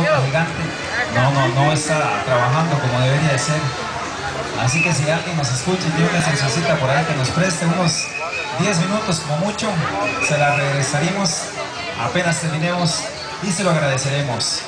gigante, no, no, no está trabajando como debería de ser. Así que si alguien nos escucha y tiene una por ahí que nos preste unos 10 minutos como mucho, se la regresaremos apenas terminemos y se lo agradeceremos.